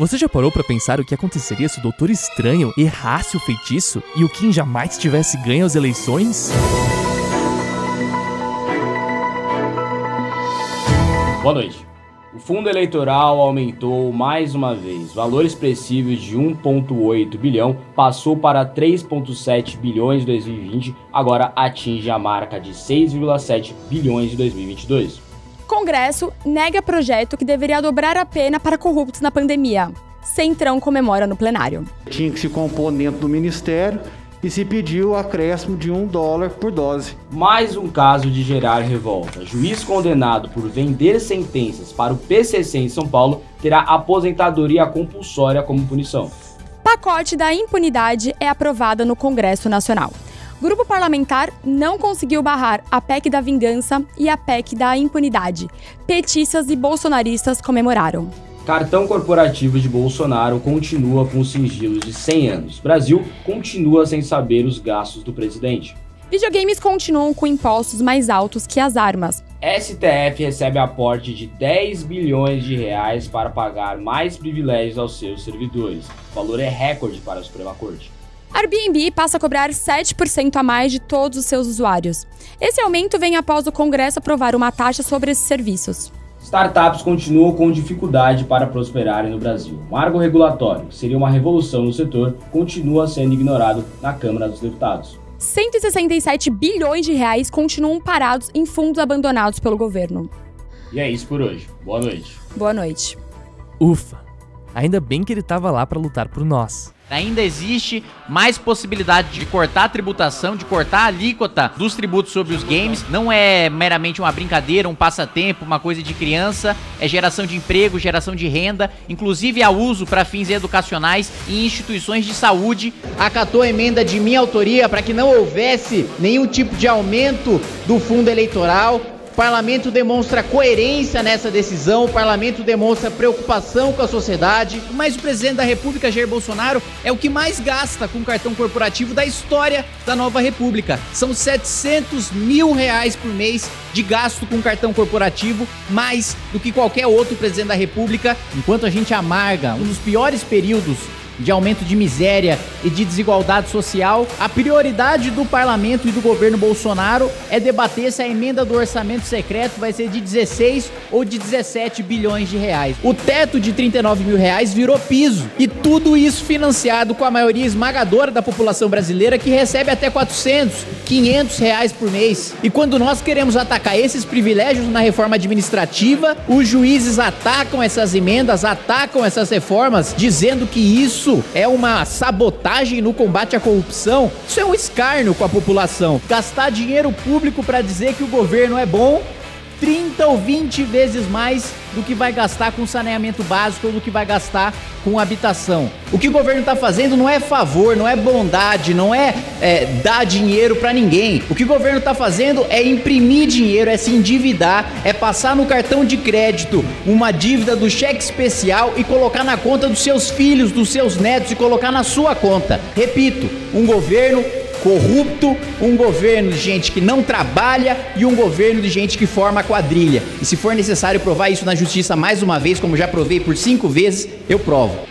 Você já parou para pensar o que aconteceria se o Doutor Estranho errasse o feitiço e o Kim jamais tivesse ganho as eleições? Boa noite. O fundo eleitoral aumentou mais uma vez. Valor expressivo de 1,8 bilhão passou para 3,7 bilhões em 2020, agora atinge a marca de 6,7 bilhões em 2022. Congresso nega projeto que deveria dobrar a pena para corruptos na pandemia. Centrão comemora no plenário. Tinha que se compor dentro do ministério e se pediu o acréscimo de um dólar por dose. Mais um caso de gerar revolta. Juiz condenado por vender sentenças para o PCC em São Paulo terá aposentadoria compulsória como punição. Pacote da impunidade é aprovado no Congresso Nacional. Grupo parlamentar não conseguiu barrar a PEC da vingança e a PEC da impunidade. Petistas e bolsonaristas comemoraram. Cartão corporativo de Bolsonaro continua com sigilos de 100 anos. Brasil continua sem saber os gastos do presidente. Videogames continuam com impostos mais altos que as armas. STF recebe aporte de 10 bilhões de reais para pagar mais privilégios aos seus servidores. O valor é recorde para a Suprema Corte. Airbnb passa a cobrar 7% a mais de todos os seus usuários. Esse aumento vem após o Congresso aprovar uma taxa sobre esses serviços. Startups continuam com dificuldade para prosperarem no Brasil. O marco regulatório, que seria uma revolução no setor, continua sendo ignorado na Câmara dos Deputados. 167 bilhões de reais continuam parados em fundos abandonados pelo governo. E é isso por hoje. Boa noite. Boa noite. Ufa, ainda bem que ele estava lá para lutar por nós. Ainda existe mais possibilidade de cortar a tributação, de cortar a alíquota dos tributos sobre os games. Não é meramente uma brincadeira, um passatempo, uma coisa de criança. É geração de emprego, geração de renda, inclusive a uso para fins educacionais e instituições de saúde. Acatou a emenda de minha autoria para que não houvesse nenhum tipo de aumento do fundo eleitoral parlamento demonstra coerência nessa decisão, o parlamento demonstra preocupação com a sociedade. Mas o presidente da República, Jair Bolsonaro, é o que mais gasta com cartão corporativo da história da nova República. São 700 mil reais por mês de gasto com cartão corporativo, mais do que qualquer outro presidente da República. Enquanto a gente amarga um dos piores períodos de aumento de miséria e de desigualdade social, a prioridade do parlamento e do governo Bolsonaro é debater se a emenda do orçamento secreto vai ser de 16 ou de 17 bilhões de reais. O teto de 39 mil reais virou piso e tudo isso financiado com a maioria esmagadora da população brasileira que recebe até 400, 500 reais por mês. E quando nós queremos atacar esses privilégios na reforma administrativa, os juízes atacam essas emendas, atacam essas reformas, dizendo que isso é uma sabotagem no combate à corrupção, isso é um escárnio com a população. Gastar dinheiro público para dizer que o governo é bom 30 ou 20 vezes mais do que vai gastar com saneamento básico ou do que vai gastar com habitação. O que o governo está fazendo não é favor, não é bondade, não é, é dar dinheiro para ninguém. O que o governo está fazendo é imprimir dinheiro, é se endividar, é passar no cartão de crédito uma dívida do cheque especial e colocar na conta dos seus filhos, dos seus netos e colocar na sua conta. Repito, um governo corrupto, um governo de gente que não trabalha e um governo de gente que forma quadrilha. E se for necessário provar isso na justiça mais uma vez, como já provei por cinco vezes, eu provo.